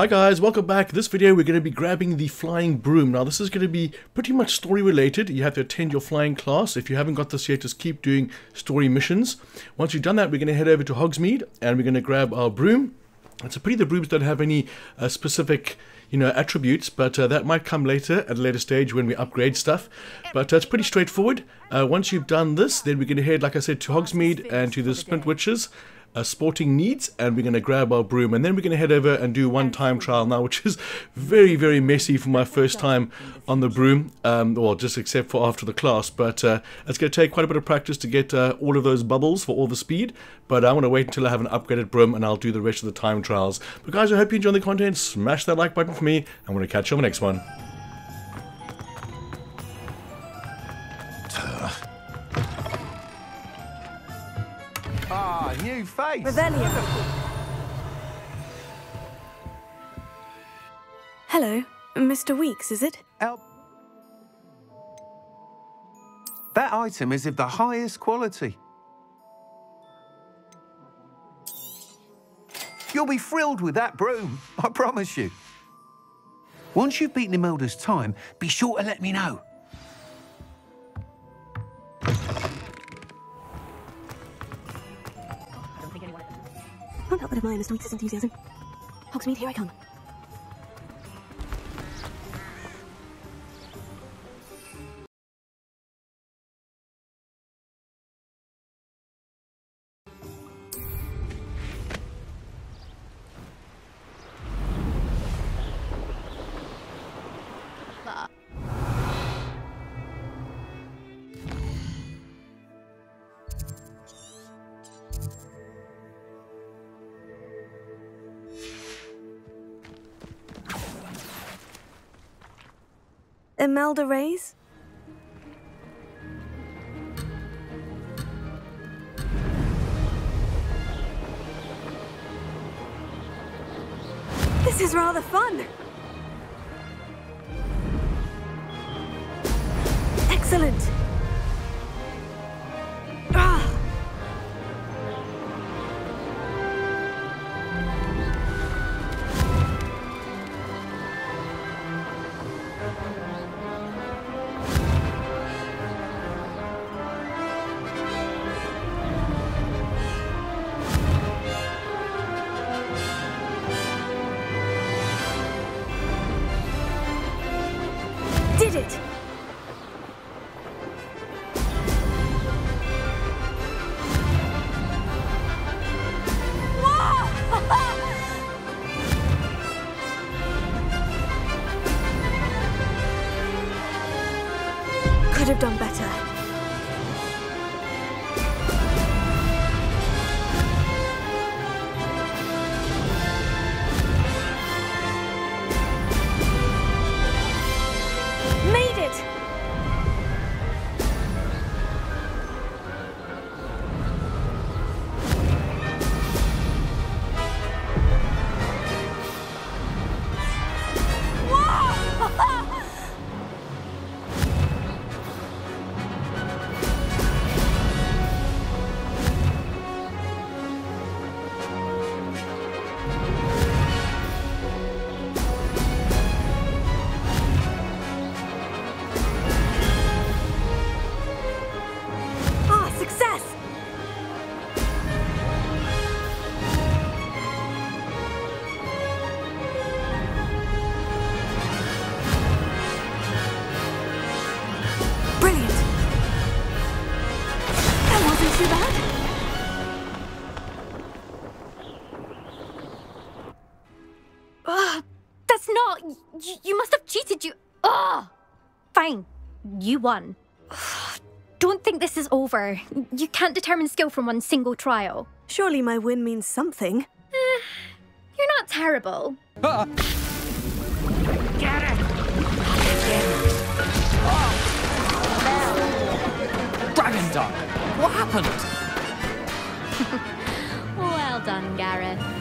Hi guys, welcome back. This video we're going to be grabbing the flying broom. Now this is going to be pretty much story related. You have to attend your flying class. If you haven't got this yet, just keep doing story missions. Once you've done that, we're going to head over to Hogsmeade and we're going to grab our broom. It's a pity the brooms don't have any uh, specific you know, attributes, but uh, that might come later at a later stage when we upgrade stuff. But uh, it's pretty straightforward. Uh, once you've done this, then we're going to head, like I said, to Hogsmeade and to the Spintwitches uh, sporting needs and we're going to grab our broom and then we're going to head over and do one time trial now which is very very messy for my first time on the broom um, well just except for after the class but uh, it's going to take quite a bit of practice to get uh, all of those bubbles for all the speed but I want to wait until I have an upgraded broom and I'll do the rest of the time trials. But guys I hope you enjoy the content. Smash that like button for me. I'm going to catch you on the next one Ah, new face. Revelio. Hello, Mr. Weekes, is it? El that item is of the highest quality. You'll be thrilled with that broom, I promise you. Once you've beaten Imelda's time, be sure to let me know. Can't help but admire Mr. Weekes' enthusiasm. Hogsmeade, here I come. Imelda Reyes? This is rather fun. Excellent. It! Could have done better. That wasn't too bad. Ugh, that's not. You, you must have cheated. You. Ugh. Fine. You won. Don't think this is over. You can't determine skill from one single trial. Surely my win means something. You're not terrible. Uh-uh. Dragon Dog! What happened? Done, Gareth.